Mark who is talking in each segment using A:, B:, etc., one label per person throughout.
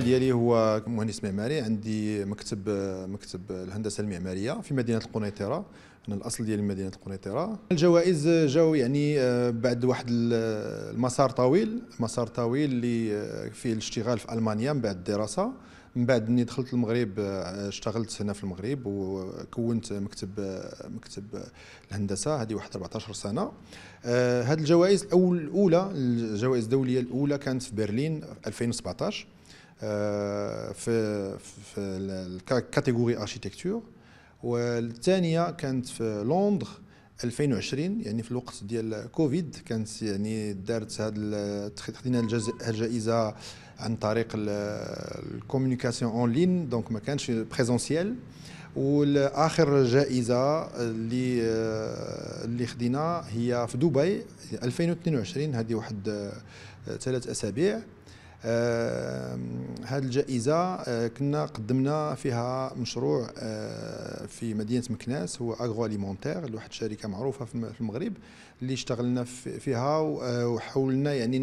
A: الاشتغال ديالي هو مهندس معماري. عندي مكتب مكتب الهندسة المعمارية في مدينة القنيطرة. أنا الأصل ديالي مدينة القنيطرة. الجوائز جاوا يعني آه، بعد واحد المسار طويل مسار طويل اللي آه، فيه الاشتغال في ألمانيا من بعد الدراسة. من بعد ملي دخلت المغرب آه، اشتغلت هنا في المغرب وكونت مكتب مكتب الهندسة. هذه واحد 14 سنة. هذه الجوائز الأول الأولى الجوائز الدولية الأولى كانت في برلين 2017 في في ال catégorie architecture والثانية كانت في لندن 2020 يعني في الوقت ديال كوفيد كانت يعني دارت هذا خدينا الجائزة عن طريق ال communication en ligne donc ما كانش présentiel والآخر جائزة اللي اللي خدينا هي في دبي 2022 هذه واحد ثلاث أسابيع. هذه الجائزة آه، كنا قدمنا فيها مشروع آه، في مدينة مكناس هو اغرو اليمونتير لواحد الشركة معروفة في المغرب اللي اشتغلنا فيها آه، وحاولنا يعني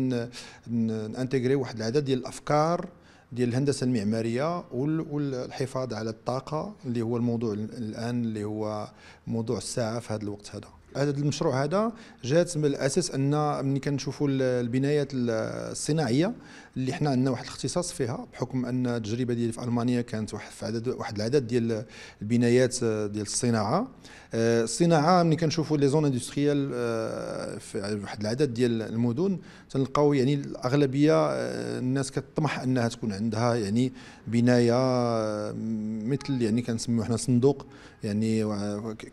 A: نانتيغري واحد العدد ديال الأفكار ديال الهندسة المعمارية والحفاظ على الطاقة اللي هو الموضوع الآن اللي هو موضوع الساعة في هذا الوقت هذا. هذا المشروع هذا جات من الأساس أن ملي كنشوفوا البنايات الصناعية اللي حنا عندنا واحد الاختصاص فيها بحكم أن التجربة ديالي في ألمانيا كانت واحد في عدد واحد العدد ديال البنايات ديال الصناعة. آه، الصناعة ملي كنشوفوا لي زون إندستريال آه، في واحد العدد ديال المدن تلقاو يعني الأغلبية آه، الناس كتطمح أنها تكون عندها يعني بناية مثل يعني كنسميو حنا صندوق يعني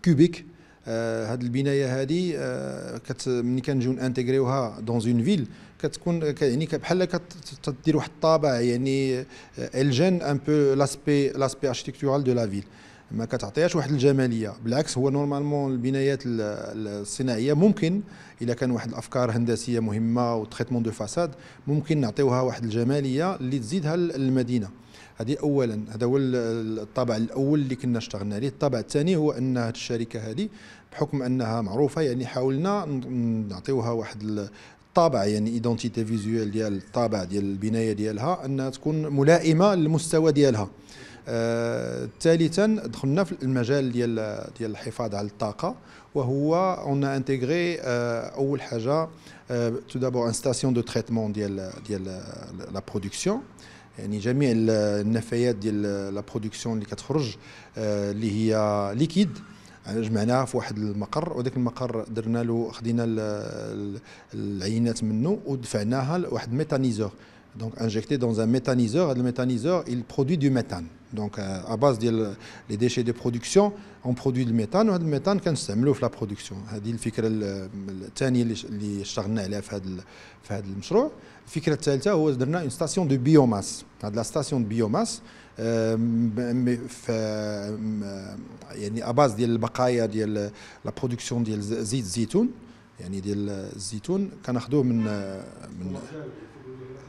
A: cubique آه البناية هذه آه ملي كنجيو انتغريوها dans une ville كتكون يعني بحال كتدير واحد الطابع يعني elle change un peu l'aspect l'aspect architectural de la ville ما كتعطيهاش واحد الجمالية. بالعكس هو normalement البنايات الصناعية ممكن اذا كان واحد الأفكار هندسية مهمة و traitement de façade ممكن نعطيوها واحد الجمالية اللي تزيدها المدينة. هذه اولا هذا هو الطابع الأول اللي كنا اشتغلنا عليه. الطابع الثاني هو أن هذه الشركة هذه بحكم أنها معروفة يعني حاولنا نعطيوها واحد الطابع يعني identité visuelle ديال الطابع ديال البناية ديالها أنها تكون ملائمة للمستوى ديالها. آه ثالثا دخلنا في المجال ديال ديال الحفاظ على الطاقة وهو on a intégré آه أول حاجة tout d'abord une station de traitement ديال ديال la production يعني جميع النفايات ديال la production اللي كتخرج آه، اللي هي liquide جمعناها في واحد المقر وذاك المقر درنا له خدينا العينات منه ودفعناها لواحد méthaniseur. donc injecté dans un méthaniseur هذا ال méthaniseur il produit du méthane. Donc à base ديال les déchets de production on produit الميثان وهذا الميثان كنستعملوه في la production هذه الفكرة الثانية اللي اشتغلنا عليها في هذا في هذا المشروع الفكرة الثالثه هو درنا une station de biomasse هذه la station de biomasse يعني à base ديال البقايا ديال la production ديال زيت الزيتون يعني ديال الزيتون كناخذوه من من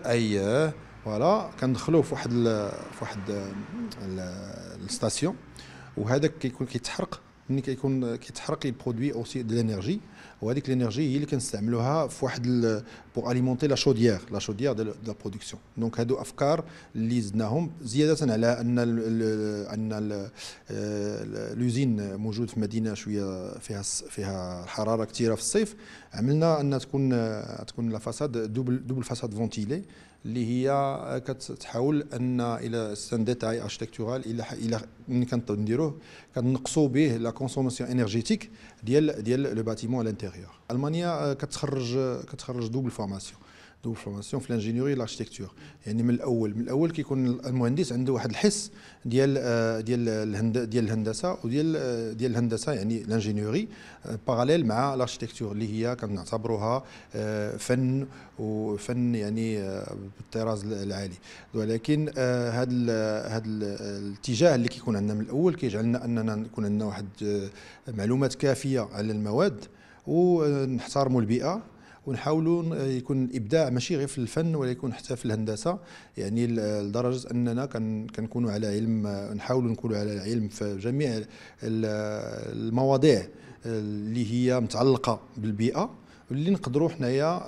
A: أي voilà كندخلوه في واحد في واحد ال station وهذاك كيكون كيتحرق ملي كيكون كيتحرق يبرودوي aussi de l'énergie وهذيك l'énergie هي اللي كنستعملوها في واحد pour alimenter la chaudière la chaudière de la production donc هادو افكار اللي زدناهم زياده على ان ان l'usine موجود في مدينه شوية فيها فيها حراره كثيره في الصيف عملنا ان تكون تكون la façade double double façade ventilée اللي هي كتحاول أن إلى c'est un détail architectural إلى إلى ملي كنديروه كنقصوا به la consommation énergétique ديال ديال le bâtiment à l'intérieur ألمانيا كتخرج كتخرج double formation deux formations في l'ingénierie l'architecture يعني من الأول من الأول كيكون المهندس عنده واحد الحس ديال آه، ديال ديال الهندسة وديال آه، ديال الهندسة يعني l'ingénierie parallèle مع l'architecture اللي هي كنعتبروها آه، فن وفن يعني بالطراز العالي. ولكن هذا هذا الاتجاه اللي كيكون عندنا من الأول كيجعلنا أننا نكون عندنا واحد معلومات كافية على المواد ونحترموا البيئة ونحاولوا يكون الإبداع ماشي غير في الفن ولا يكون حتى في الهندسة. يعني لدرجة أننا كنكونوا على علم نحاولوا نكونوا على علم في جميع المواضيع اللي هي متعلقة بالبيئة. اللي نقدروا حنايا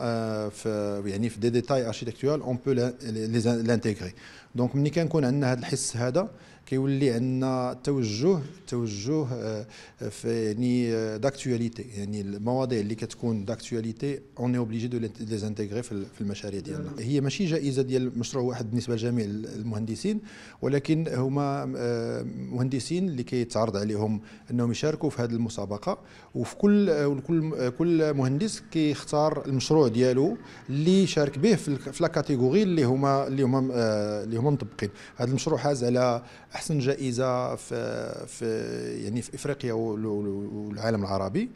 A: في يعني في des détails architecturales on peut l'intégrer donc ملي كنكون عندنا هذا الحس هذا كيولي عندنا توجه توجه آه، في يعني d'actualité يعني المواضيع اللي كتكون d'actualité on est obligé de les intégrer في المشاريع ديالنا. هي ماشي جائزة ديال مشروع واحد بالنسبة لجميع المهندسين ولكن هما آه، مهندسين اللي كيتعرض عليهم أنهم يشاركوا في هذه المسابقة. وفي كل كل كل مهندس كيختار المشروع ديالو اللي يشارك به في la catégorie اللي هما اللي هما آه، اللي هما مطبقين. هذا المشروع حاز على أحسن جائزة في في يعني في إفريقيا والعالم العربي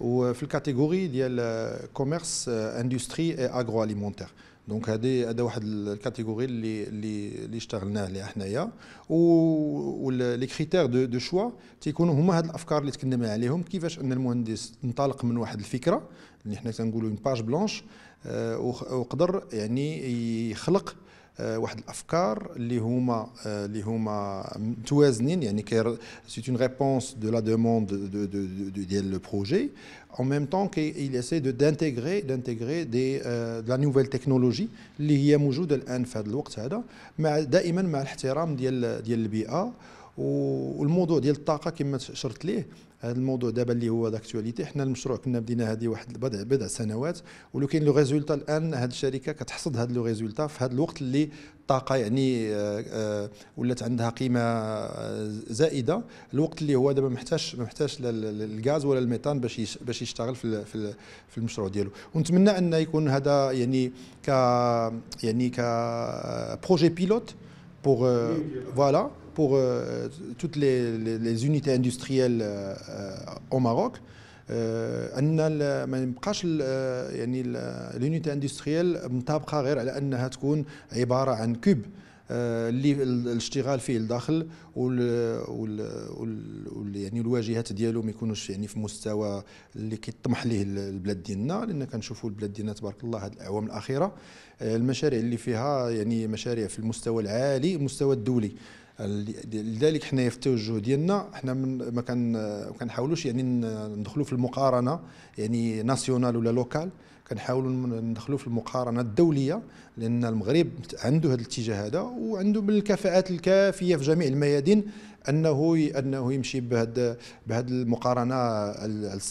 A: وفي ال catégorie ديال commerce industrie agroalimentaire donc هذه هذا واحد ال catégorie اللي اللي اللي اشتغلنا عليها حنايا و les critères de de choix تيكونوا هما هاد الأفكار اللي تكلمنا عليهم كيفاش أن المهندس انطلق من واحد الفكرة اللي حنا تنقولوا une page blanche وقدر يعني يخلق واحد الأفكار اللي هما آه، اللي هما متوازنين يعني c'est une réponse de la demande ديال le projet en même temps qu'il essaie d'intégrer d'intégrer des euh, de la nouvelle technologie اللي هي موجودة الآن في هذا الوقت هذا مع دائما مع الاحترام ديال ديال البيئة. والموضوع ديال الطاقة كما شرت ليه هذا الموضوع دابا اللي هو d'actualité حنا المشروع كنا بدينا هذه واحد بضع بضع سنوات ولو كاين le résultat الآن هذه الشركة كتحصد هذا le résultat في هذا الوقت اللي الطاقة يعني آه، آه، ولات عندها قيمة آه، زائدة الوقت اللي هو دابا محتاج ما محتاج الغاز ولا الميثان باش باش يشتغل في في المشروع ديالو. ونتمنى أن يكون هذا يعني ك يعني ك projet pilote pour voilà pour euh, toutes les, les, les, unités industrielles euh, au Maroc. أن ما يبقاش يعني l'unité industrielle مطابقه غير على أنها تكون عبارة عن cube اللي الاشتغال فيه لداخل وال, وال, يعني الواجهات ديالو ما يكونوش يعني في مستوى اللي كيطمح ليه البلاد ديالنا. لأن كنشوفوا البلاد ديالنا تبارك الله هذه الأعوام الأخيرة المشاريع اللي فيها يعني مشاريع في المستوى العالي المستوى الدولي. لذلك حنا في التوجه ديالنا حنا ما كنحاولوش يعني ندخلوا في المقارنة يعني ناسيونال ولا لوكال كنحاولوا ندخلوا في المقارنة الدولية لأن المغرب عنده هذا الاتجاه هذا وعنده من الكفاءات الكافية في جميع الميادين أنه أنه يمشي بهذا بهذه المقارنة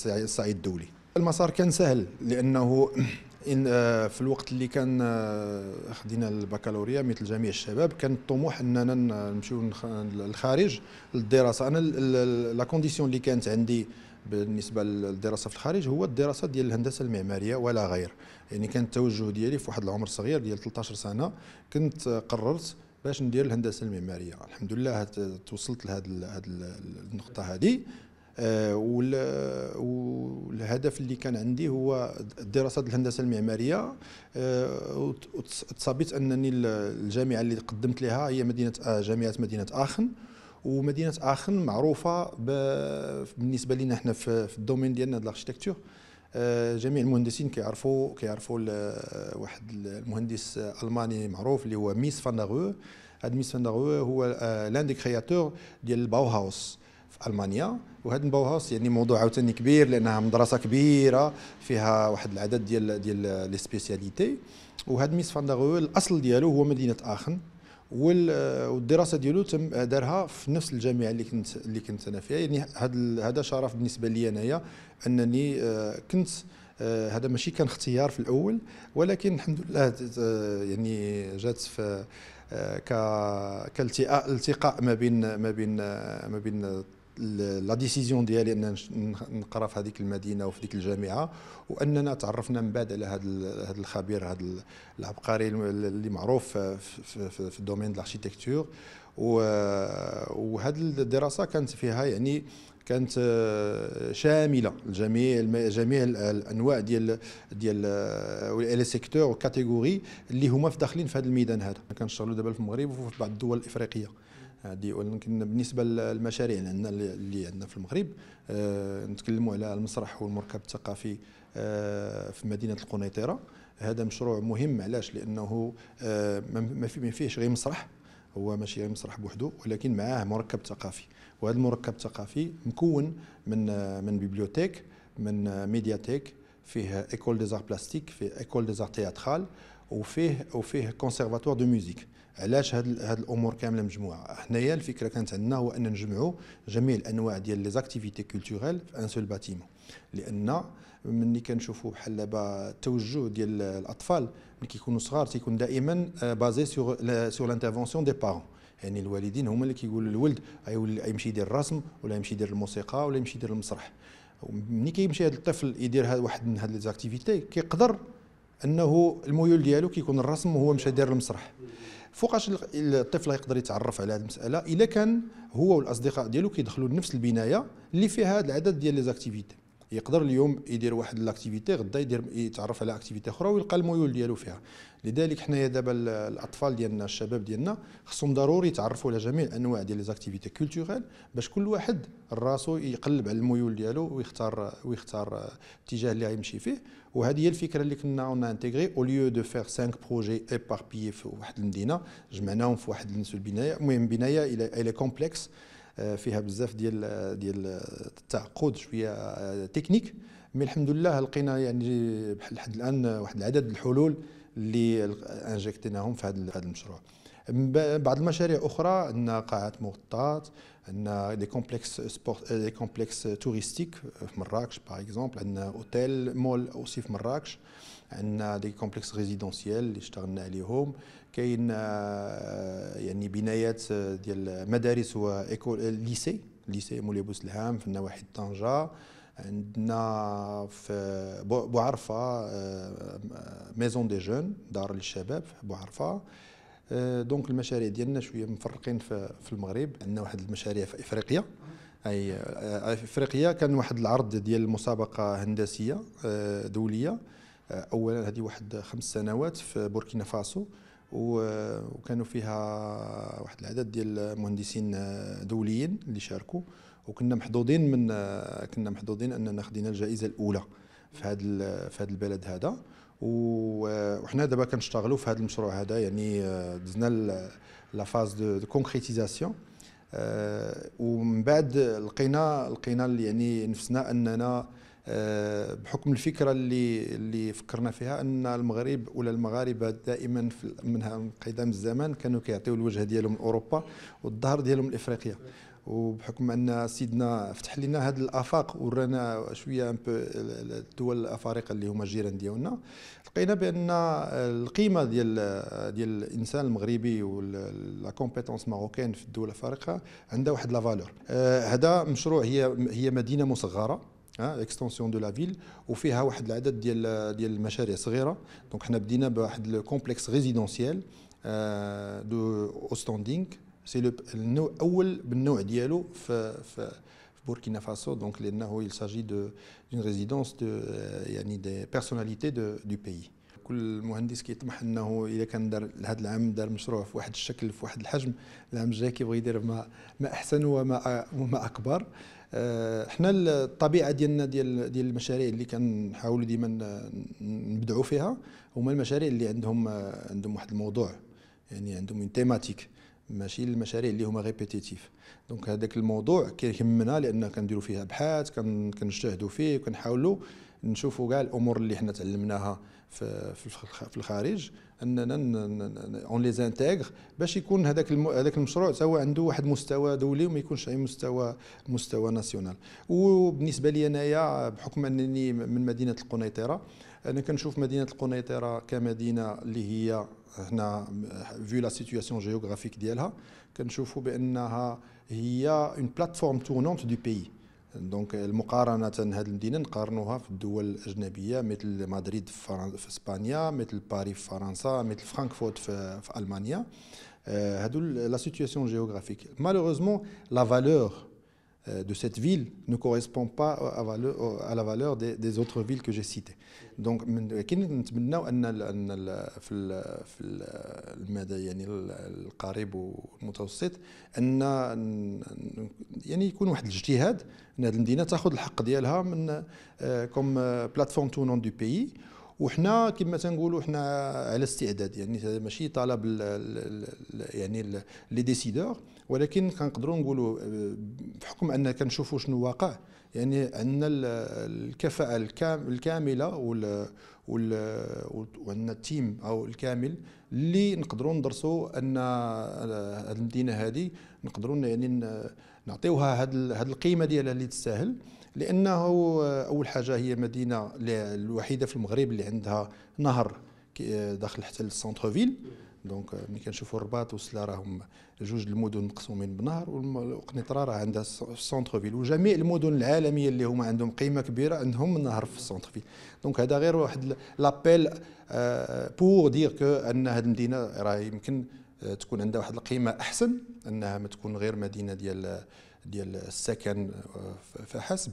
A: الصعيد الدولي. المسار كان سهل لأنه إن آه، في الوقت اللي كان آه، خدينا البكالوريا مثل جميع الشباب كان الطموح أننا نمشيو للخارج للدراسة. أنا لا كونديسيون اللي كانت عندي بالنسبة للدراسة في الخارج هو الدراسة ديال الهندسة المعمارية ولا غير. يعني كان التوجه ديالي في واحد العمر صغير ديال 13 سنة كنت قررت باش ندير الهندسة المعمارية. الحمد لله توصلت لهذه النقطة هذه آه، والهدف اللي كان عندي هو دراسة الهندسة المعمارية. آه، وتصابيت أنني الجامعة اللي قدمت لها هي مدينة آه، جامعة مدينة آخن. ومدينة آخن معروفة بالنسبة لنا إحنا في ال domaine ديالنا l'architecture جميع المهندسين كيعرفوا كيعرفوا واحد المهندس ألماني معروف اللي هو ميس فان هذا ميس فان هو l'un des créateurs ديال ال Bauhaus في ألمانيا وهذا ال Bauhaus يعني موضوع عاوتاني كبير لأنها مدرسة كبيرة فيها واحد العدد ديال ديال les spécialités. وهذا ميس فان الأصل ديالو هو مدينة آخن والدراسة ديالو تم دارها في نفس الجامعة اللي كنت اللي كنت أنا فيها. يعني هذا هذا شرف بالنسبة لي أنايا أنني آه، كنت آه، هذا ماشي كان اختيار في الأول ولكن الحمد لله آه، يعني جات في كالتقاء التقاء ما بين ما بين ما بين la décision ديالي إن نقرأ في هذيك المدينة وفي ديك الجامعة وأننا تعرفنا من بعد على هذا الخبير هذا العبقري اللي معروف في, ال domaine d'architecture. وهذه الدراسة كانت فيها يعني كانت شاملة لجميع جميع الأنواع ديال ديال لي سيكتور وكاتيجوري اللي هما داخلين في هذا الميدان هذا. كنشتغلوا دابا في المغرب وفي بعض الدول الإفريقية. هذه ولكن بالنسبة للمشاريع اللي عندنا اللي عندنا في المغرب آه نتكلموا على المسرح والمركب الثقافي آه في مدينة القنيطرة. هذا مشروع مهم. علاش؟ لأنه آه ما فيهش غير مسرح. هو ماشي غير مسرح بوحدو ولكن معاه مركب ثقافي. وهذا المركب الثقافي مكون من من bibliothèque من médiathèque فيه école des arts plastiques فيه école des arts théâtrales وفيه وفيه conservatoire de musique علاش هاد هاد الأمور كاملة مجموعة؟ حنايا الفكرة كانت عندنا هو أن نجمعوا جميع الأنواع ديال les activités culturelles في un seul bâtiment لأن ملي كنشوفوا بحال دابا التوجه ديال الأطفال ملي كيكونوا صغار تيكون دائما basé sur sur l'intervention des parents يعني الوالدين هما اللي كيقولوا للولد يمشي يدير الرسم ولا يمشي يدير الموسيقى ولا يمشي يدير المسرح. ملي كيمشي هذا الطفل يدير واحد من هاد les activités كيقدر أنه الميول ديالو كيكون الرسم وهو مشى داير المسرح. فوقاش الطفل يقدر يتعرف على هذه المسألة؟ إلا كان هو والأصدقاء ديالو كيدخلوا لنفس البناية اللي فيها هذا العدد ديال les يقدر اليوم يدير واحد l'activité غدا يدير يتعرف على activité أخرى ويلقى الميول ديالو فيها. لذلك حنايا دابا الأطفال ديالنا الشباب ديالنا خصهم ضروري يتعرفوا على جميع الانواع ديال les activités culturelles باش كل واحد راسو يقلب على الميول ديالو ويختار ويختار الاتجاه اللي غيمشي فيه. وهذه هي الفكرة اللي كنا on intégrait. au lieu de faire 5 projets éparpillés في واحد المدينة جمعناهم في واحد البناية. المهم بنايه إلى complexe فيها بزاف ديال ديال التعقد شوية technique mais الحمد لله لقينا يعني بحال لحد الآن واحد العدد الحلول اللي injectيناهم في هذا المشروع. بعض المشاريع أخرى عندنا قاعات مغطات عندنا des complexes sport des complexes touristiques في مراكش par exemple عندنا hôtel mall aussi في مراكش عندنا des complexes résidentiels اللي اشتغلنا عليهم كاين يعني بنايات ديال مدارس و école lycée lycée مولاي بوسلهام في النواحي طنجه عندنا في بوعرفة maison des jeunes دار للشباب في بوعرفة. donc المشاريع ديالنا شوية مفرقين في, المغرب عندنا واحد المشاريع في إفريقيا. أي إفريقيا كان واحد العرض ديال المسابقه هندسية دولية. اولا هذه واحد خمس سنوات في بوركينا فاسو وكانوا فيها واحد العدد ديال المهندسين دوليين اللي شاركوا. وكنا محظوظين من كنا محظوظين أننا خدينا الجائزة الأولى في هذا في هذا البلد هذا. وحنا دابا كنشتغلوا في هذا المشروع هذا يعني دزنا la phase de concrétisation ومن بعد لقينا لقينا يعني نفسنا أننا بحكم الفكرة اللي اللي فكرنا فيها أن المغرب ولا المغاربة دائما من قدام الزمان كانوا كيعطيو الوجه ديالهم لأوروبا والظهر ديالهم لافريقيا وبحكم أن سيدنا فتح لنا هذه الآفاق ورانا شوية ان الدول الأفارقة اللي هما جيران ديالنا لقينا بأن القيمة ديال ديال الإنسان المغربي و la compétence marocaine في الدول الأفارقة عندها واحد la valeur هذا مشروع هي هي مدينة مصغرة extension de la ville وفيها واحد العدد ديال ديال المشاريع صغيرة. donc حنا بدينا بواحد ال complexe résidentiel de haut standing c'est النوع اول بالنوع ديالو في في بوركينا فاسو donc لأنه il s'agit de d'une résidence de يعني des personnalités de de pays كل مهندس كيطمح انه اذا كان دار هذا العام دار مشروع في واحد الشكل في واحد الحجم العام الجاي كيبغي يدير ما ما احسن وما وما اكبر إحنا الطبيعه ديالنا ديال ديال المشاريع اللي كنحاولوا ديما نبدعوا فيها هما المشاريع اللي عندهم عندهم واحد الموضوع يعني عندهم thématique ماشي المشاريع اللي هما répétitifs donc هذاك الموضوع كيهمنا لأن كنديروا فيه أبحاث كنجتهدوا فيه وكنحاولوا نشوفوا كاع الأمور اللي حنا تعلمناها في في الخارج أننا on les intègre باش يكون هذاك هذاك المشروع هو عنده واحد مستوى دولي وما يكونش أي مستوى مستوى national. وبالنسبة لي أنايا بحكم أنني من مدينة القنيطرة أنا كنشوف مدينة القنيطرة كمدينة اللي هي هنا vu la situation géographique ديالها كنشوفوا بأنها هي une plateforme tournante de pays donc المقارنة هذه المدينة نقارنوها في الدول الأجنبية مثل مدريد في إسبانيا مثل باريس في فرنسا مثل فرانكفورت في, في ألمانيا. هادو la situation géographique malheureusement la valeur de cette ville ne correspond pas à, valeur, à la valeur des, des autres villes que j'ai citées. donc كاين نتمناو ان ان في في المدى يعني القريب والمتوسط ان يعني يكون واحد الاجتهاد ان هذه المدينة تأخذ الحق ديالها من comme plateforme tournante de pays وحنا كما تنقولوا حنا على استعداد يعني هذا ماشي طلب ال ال يعني les décideurs ولكن كنقدروا نقولوا بحكم أن كنشوفوا شنو واقع يعني عندنا الكفاءة الكاملة وال وعندنا ال team أو الكامل اللي نقدروا ندرسوا أن هذه المدينة هذه نقدروا يعني نعطيوها هذه القيمة ديالها اللي تستاهل لأنه أول حاجة هي مدينة الوحيدة في المغرب اللي عندها نهر داخل حتى ال centre-ville donc ملي كنشوفوا الرباط وسلا راهم جوج المدن مقسومين بنهر وقنيطره راه عندها ال centre-ville وجميع المدن العالمية اللي هما عندهم قيمة كبيرة عندهم نهر في ال centre-ville donc هذا غير واحد label pour dire que أن هذه المدينة راه يمكن تكون عندها واحد القيمة أحسن أنها ما تكون غير مدينة ديال ديال السكن آه، فحسب.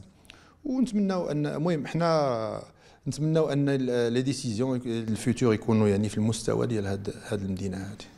A: ونتمناو أن المهم إحنا نتمناو أن les décisions futures يكونوا يعني في المستوى ديال هذه المدينة هذه